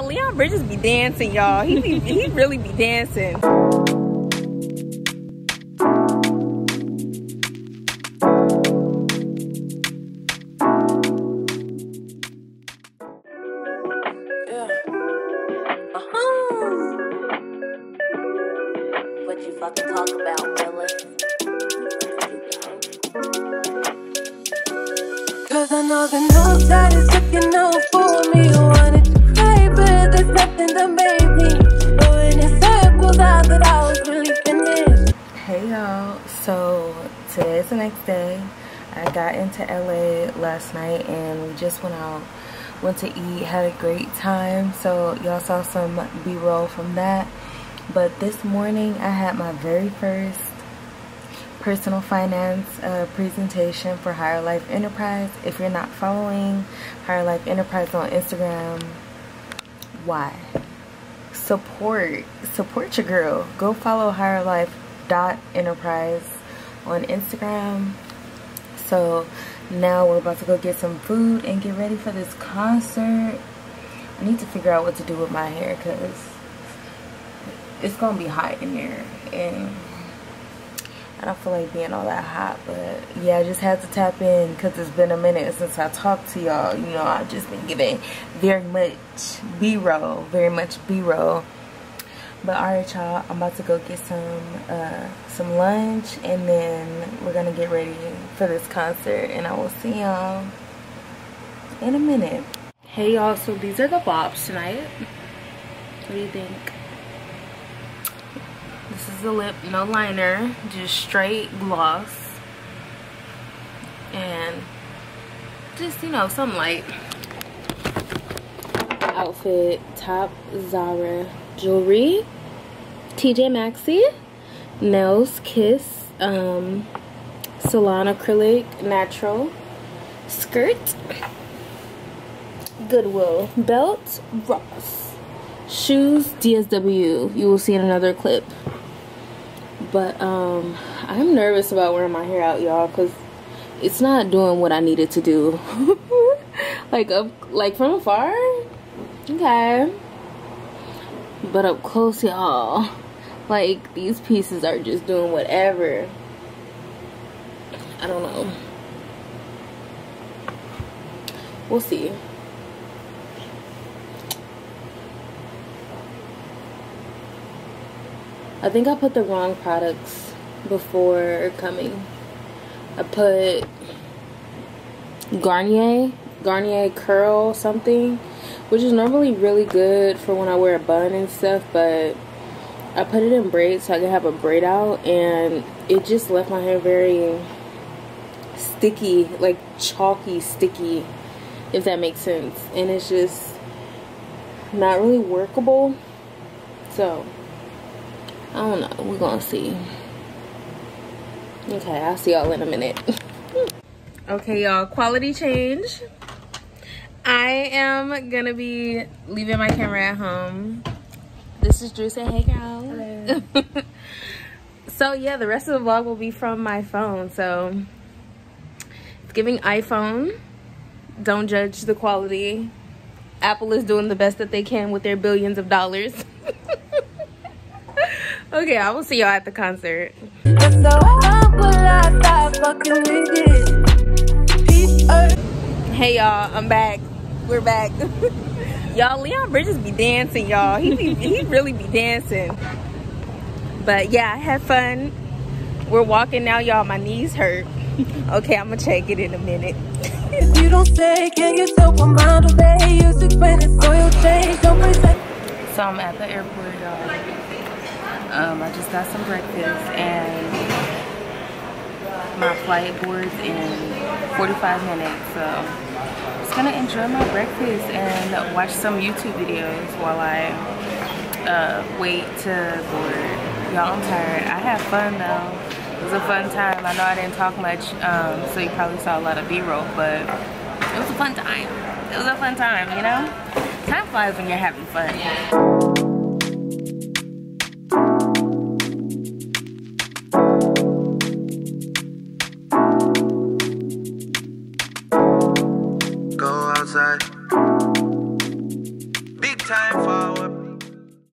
Oh, Leon Bridges be dancing, y'all. He be, he really be dancing. Uh-huh. Willis? Cause I know the news that is looking out for today's the next day. I got into LA last night and we just went out, went to eat, had a great time. So y'all saw some b-roll from that. But this morning I had my very first personal finance uh, presentation for Higher Life Enterprise. If you're not following Higher Life Enterprise on Instagram, why? Support, support your girl. Go follow Higher Life dot Enterprise on Instagram. So now we're about to go get some food and get ready for this concert. I need to figure out what to do with my hair because it's gonna be hot in there and I don't feel like being all that hot, but yeah, I just had to tap in because it's been a minute since I talked to y'all. You know, I've just been giving very much B-roll, very much B-roll. But alright, y'all, I'm about to go get some uh, some lunch, and then we're gonna get ready for this concert, and I will see y'all in a minute. Hey y'all, so these are the bobs tonight. What do you think? This is the lip, no liner, just straight gloss. And just, you know, some light. Outfit, top Zara jewelry, TJ Maxx, nails, Kiss, um, Salon acrylic, natural, skirt, Goodwill, belt, Ross, shoes, DSW. You will see in another clip. But um, I'm nervous about wearing my hair out, y'all, because it's not doing what I needed to do. like up, like from afar, okay. But up close, y'all, like these pieces are just doing whatever. I don't know. We'll see. I think I put the wrong products before coming. I put Garnier, Garnier Curl something, which is normally really good for when I wear a bun and stuff, but I put it in braids so I can have a braid out and it just left my hair very sticky, like chalky sticky, if that makes sense. And it's just not really workable. So, I don't know. We're gonna see. Okay, I'll see y'all in a minute. okay, y'all. Quality change. I am gonna be leaving my camera at home. This is Drew. Say hey, girl. So yeah, the rest of the vlog will be from my phone. So it's giving iPhone. Don't judge the quality. Apple is doing the best that they can with their billions of dollars. okay, I will see y'all at the concert. Hey y'all, I'm back. We're back. y'all, Leon Bridges be dancing, y'all. He be, he really be dancing. But yeah, I had fun. We're walking now, y'all. My knees hurt. Okay, I'm gonna check it in a minute. If you don't say, can you tell a mile away? You explain it, so you'll change. Don't. So I'm at the airport, y'all. Um, I just got some breakfast and my flight boards in 45 minutes. So I'm just gonna enjoy my breakfast and watch some YouTube videos while I uh, wait to board. Y'all, I'm tired. I had fun though. It was a fun time. I know I didn't talk much, um, so you probably saw a lot of B-roll, but it was a fun time. It was a fun time, you know? Time flies when you're having fun. Go outside.